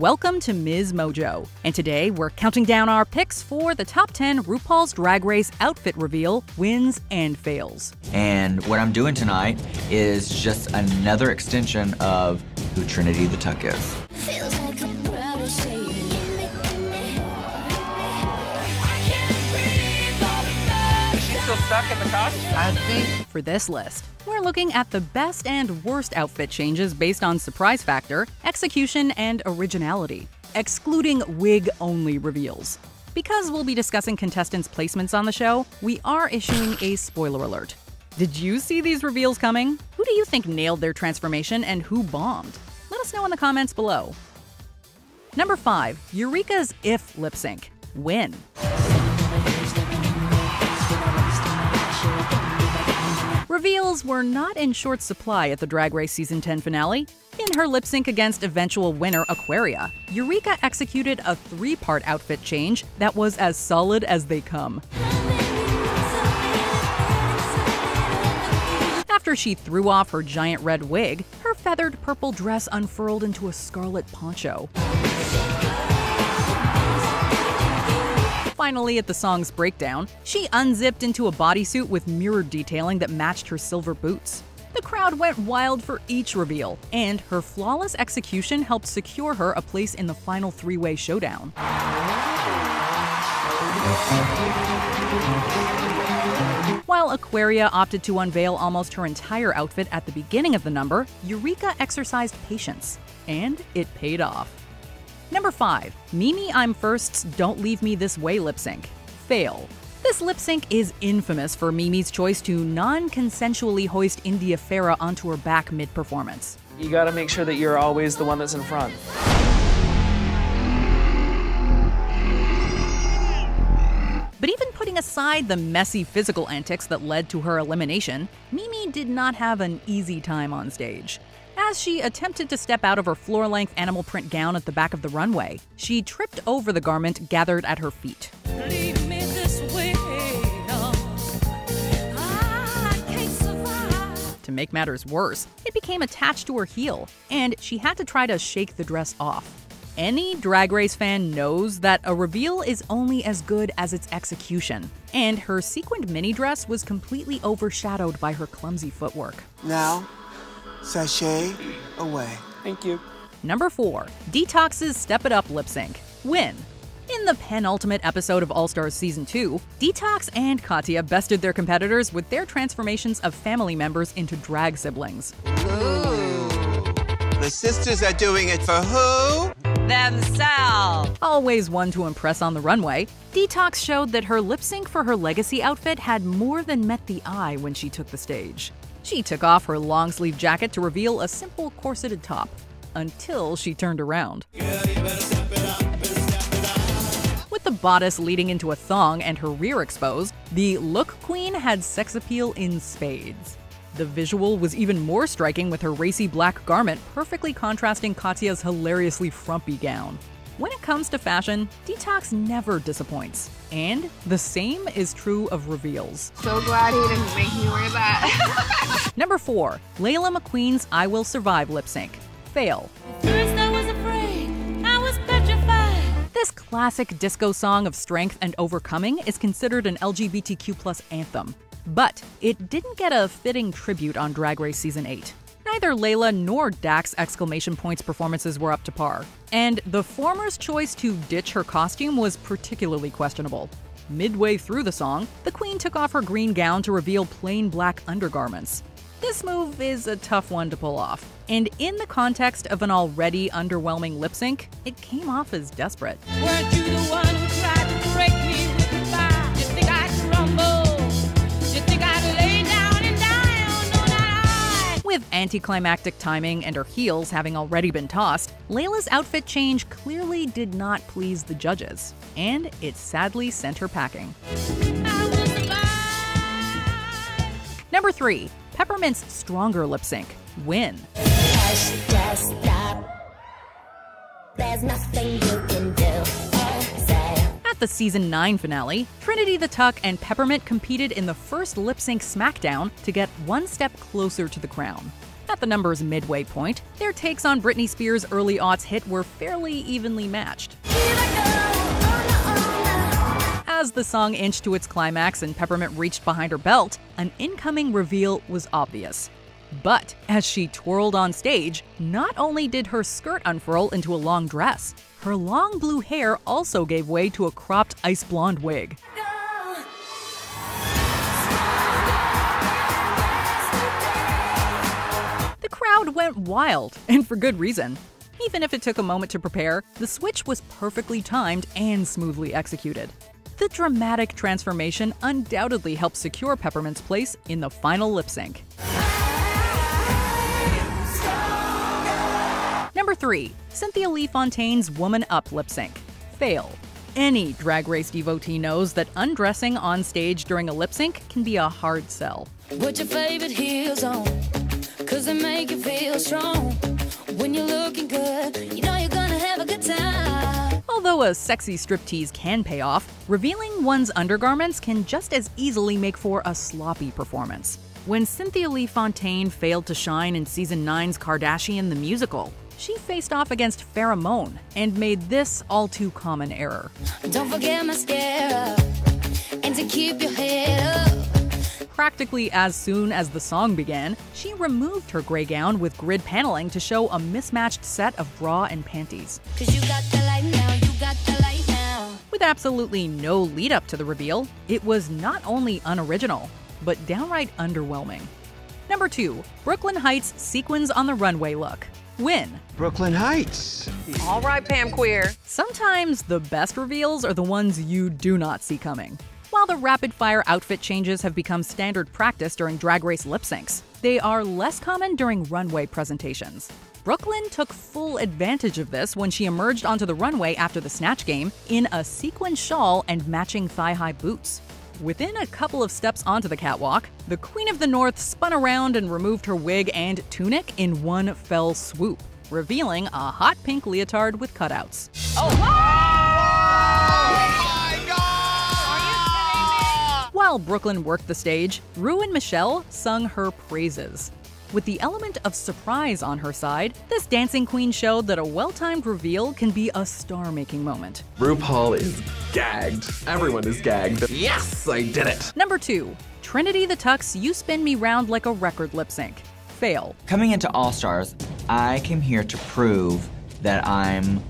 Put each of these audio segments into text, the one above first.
Welcome to Ms. Mojo, and today we're counting down our picks for the top 10 RuPaul's Drag Race outfit reveal wins and fails. And what I'm doing tonight is just another extension of who Trinity the Tuck is. Stuck in the costume? I think For this list, we're looking at the best and worst outfit changes based on surprise factor, execution, and originality, excluding wig only reveals. Because we'll be discussing contestants' placements on the show, we are issuing a spoiler alert. Did you see these reveals coming? Who do you think nailed their transformation and who bombed? Let us know in the comments below. Number 5. Eureka's If lip sync. Win. Reveals were not in short supply at the Drag Race Season 10 finale. In her lip sync against eventual winner Aquaria, Eureka executed a three part outfit change that was as solid as they come. After she threw off her giant red wig, her feathered purple dress unfurled into a scarlet poncho. Finally, at the song's breakdown, she unzipped into a bodysuit with mirrored detailing that matched her silver boots. The crowd went wild for each reveal, and her flawless execution helped secure her a place in the final three way showdown. While Aquaria opted to unveil almost her entire outfit at the beginning of the number, Eureka exercised patience, and it paid off. Number 5. Mimi Imfurst's Don't Leave Me This Way lip sync. Fail. This lip sync is infamous for Mimi's choice to non consensually hoist India Ferrah onto her back mid performance. You gotta make sure that you're always the one that's in front. But even putting aside the messy physical antics that led to her elimination, Mimi did not have an easy time on stage. As she attempted to step out of her floor length animal print gown at the back of the runway, she tripped over the garment gathered at her feet. Leave me this way. I can't survive. To make matters worse, it became attached to her heel, and she had to try to shake the dress off. Any Drag Race fan knows that a reveal is only as good as its execution, and her sequined mini dress was completely overshadowed by her clumsy footwork. Now, sashay away. Thank you. Number 4. Detox's Step It Up lip sync. Win. In the penultimate episode of All Stars Season 2, Detox and Katya bested their competitors with their transformations of family members into drag siblings. The sisters are doing it for who? themselves. Always one to impress on the runway, Detox showed that her lip sync for her legacy outfit had more than met the eye when she took the stage. She took off her long sleeve jacket to reveal a simple corseted top, until she turned around. With the bodice leading into a thong and her rear exposed, the look queen had sex appeal in spades. The visual was even more striking with her racy black garment perfectly contrasting Katya's hilariously frumpy gown. When it comes to fashion, Detox never disappoints. And the same is true of reveals. So glad he didn't make me wear that. Number 4. Laila McQueen's I Will Survive lip sync. Fail. First I was afraid. I was petrified. This classic disco song of strength and overcoming is considered an LGBTQ Plus anthem. But it didn't get a fitting tribute on Drag Race Season 8. Neither Laila nor Dax exclamation points performances were up to par, and the former's choice to ditch her costume was particularly questionable. Midway through the song, the queen took off her green gown to reveal plain black undergarments. This move is a tough one to pull off, and in the context of an already underwhelming lip sync, it came off as desperate. Anticlimactic timing and her heels having already been tossed, Laila's outfit change clearly did not please the judges, and it sadly sent her packing. I will survive. Number 3. Peppermint's stronger lip sync. Win. Hush, just stop. There's nothing you can do. Say. At the season 9 finale, Trinity the Tuck and Peppermint competed in the first lip sync smackdown to get one step closer to the crown. At the number's midway point, their takes on Britney Spears' early aughts hit were fairly evenly matched. As the song inched to its climax and Peppermint reached behind her belt, an incoming reveal was obvious. But as she twirled on stage, not only did her skirt unfurl into a long dress, her long blue hair also gave way to a cropped ice blonde wig. Crowd went wild, and for good reason. Even if it took a moment to prepare, the switch was perfectly timed and smoothly executed. The dramatic transformation undoubtedly helped secure Peppermint's place in the final lip sync. Number 3. Cynthia Lee Fontaine's Woman Up lip sync. Fail. Any Drag Race devotee knows that undressing on stage during a lip sync can be a hard sell. Put your favorite heels on, cause they make you feel strong. When you're looking good, you know you're gonna have a good time. Although a sexy striptease can pay off, revealing one's undergarments can just as easily make for a sloppy performance. When Cynthia Lee Fontaine failed to shine in season 9's Kardashian the Musical, she faced off against Farrah Moan and made this all too common error. Don't forget mascara, Practically as soon as the song began, she removed her gray gown with grid paneling to show a mismatched set of bra and panties. Cause you got the light now, you got the light now. With absolutely no lead up to the reveal, it was not only unoriginal, but downright underwhelming. Number 2. Brooklyn Hytes Sequins on the Runway look. Win. Brooklyn Hytes. All right, Pam Queer. Sometimes the best reveals are the ones you do not see coming. The rapid fire outfit changes have become standard practice during drag race lip syncs, they are less common during runway presentations. Brooklyn took full advantage of this when she emerged onto the runway after the Snatch Game in a sequin shawl and matching thigh high boots. Within a couple of steps onto the catwalk, the Queen of the North spun around and removed her wig and tunic in one fell swoop, revealing a hot pink leotard with cutouts. Oh, While Brooklyn worked the stage, Ru and Michelle sung her praises. With the element of surprise on her side, this dancing queen showed that a well timed reveal can be a star making moment. RuPaul is gagged. Everyone is gagged. Yes, I did it. Number 2. Trinity the Tuck's You Spin Me Round Like a Record lip sync. Fail. Coming into All Stars, I came here to prove that I'm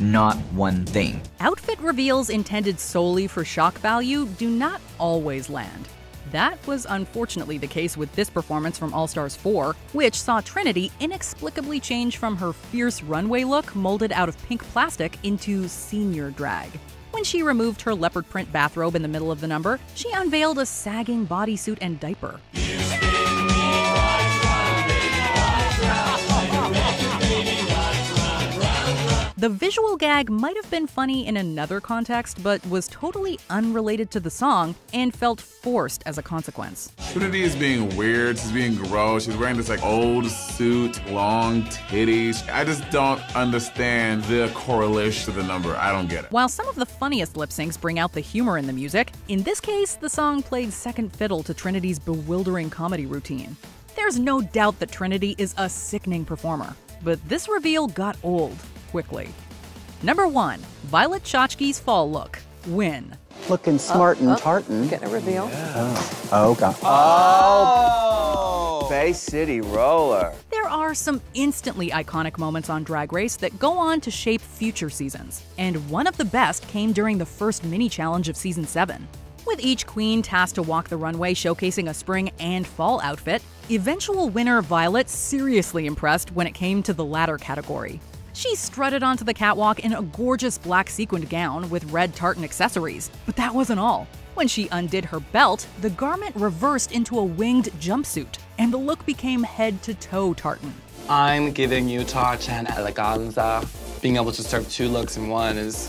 not one thing. Outfit reveals intended solely for shock value do not always land. That was unfortunately the case with this performance from All Stars 4, which saw Trinity inexplicably change from her fierce runway look molded out of pink plastic into senior drag. When she removed her leopard print bathrobe in the middle of the number, she unveiled a sagging bodysuit and diaper. The visual gag might have been funny in another context, but was totally unrelated to the song and felt forced as a consequence. Trinity is being weird. She's being gross. She's wearing this like old suit, long titties. I just don't understand the correlation to the number. I don't get it. While some of the funniest lip syncs bring out the humor in the music, in this case, the song played second fiddle to Trinity's bewildering comedy routine. There's no doubt that Trinity is a sickening performer, but this reveal got old quickly. Number 1. Violet Chachki's fall look. Win. Looking oh, smart and oh, tartan. Getting a reveal. Oh, God. Oh. oh! Bay City Roller. There are some instantly iconic moments on Drag Race that go on to shape future seasons, and one of the best came during the first mini challenge of season 7. With each queen tasked to walk the runway showcasing a spring and fall outfit, eventual winner Violet seriously impressed when it came to the latter category. She strutted onto the catwalk in a gorgeous black sequined gown with red tartan accessories, but that wasn't all. When she undid her belt, the garment reversed into a winged jumpsuit, and the look became head to toe tartan. I'm giving you and eleganza. Being able to serve two looks in one is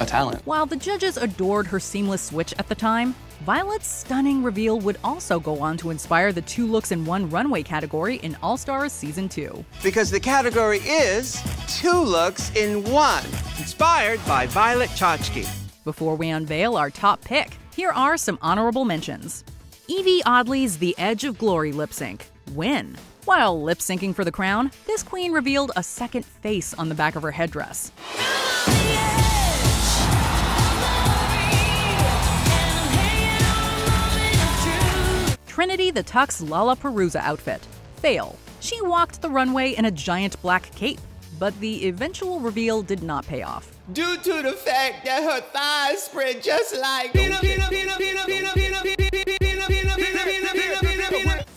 a talent. While the judges adored her seamless switch at the time, Violet's stunning reveal would also go on to inspire the two looks in one runway category in All Stars Season 2. Because the category is two looks in one. Inspired by Violet Chachki. Before we unveil our top pick, here are some honorable mentions. Evie Oddly's The Edge of Glory lip sync. Win. While lip syncing for the crown, this queen revealed a second face on the back of her headdress. Trinity the Tuck's Lollapalooza outfit. Fail. She walked the runway in a giant black cape, but the eventual reveal did not pay off. Due to the fact that her thighs spread just like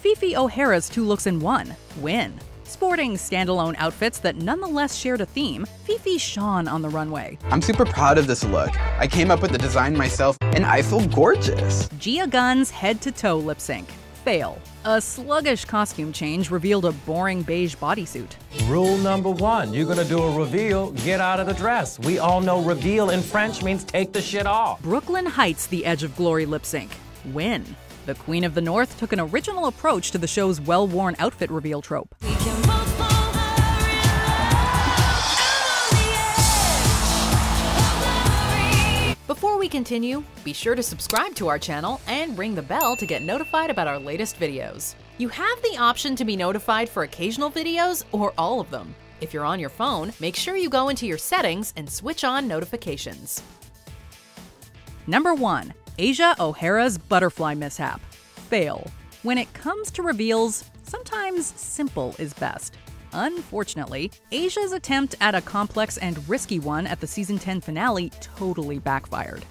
Fifi O'Hara's two looks in one win. Sporting standalone outfits that nonetheless shared a theme, Fifi shone on the runway. I'm super proud of this look. I came up with the design myself, and I feel gorgeous. Gia Gunn's head to toe lip sync. Fail. A sluggish costume change revealed a boring beige bodysuit. Rule number one you're gonna do a reveal, get out of the dress. We all know reveal in French means take the shit off. Brooklyn Hytes the Edge of Glory lip sync. Win. The Queen of the North took an original approach to the show's well worn outfit reveal trope. Continue, be sure to subscribe to our channel and ring the bell to get notified about our latest videos. You have the option to be notified for occasional videos or all of them. If you're on your phone, make sure you go into your settings and switch on notifications. Number 1. Asia O'Hara's Butterfly Mishap. Fail. When it comes to reveals, sometimes simple is best. Unfortunately, Asia's attempt at a complex and risky one at the season 10 finale totally backfired.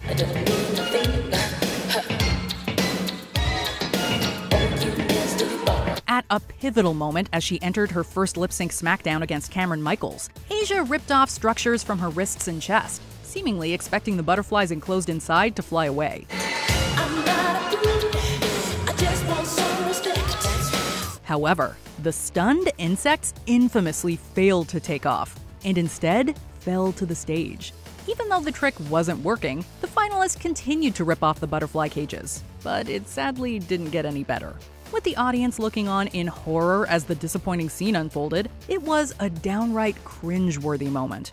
At a pivotal moment as she entered her first lip sync smackdown against Kameron Michaels, Asia ripped off structures from her wrists and chest, seemingly expecting the butterflies enclosed inside to fly away. However, the stunned insects infamously failed to take off and instead fell to the stage. Even though the trick wasn't working, the finalists continued to rip off the butterfly cages, but it sadly didn't get any better. With the audience looking on in horror as the disappointing scene unfolded, it was a downright cringe-worthy moment.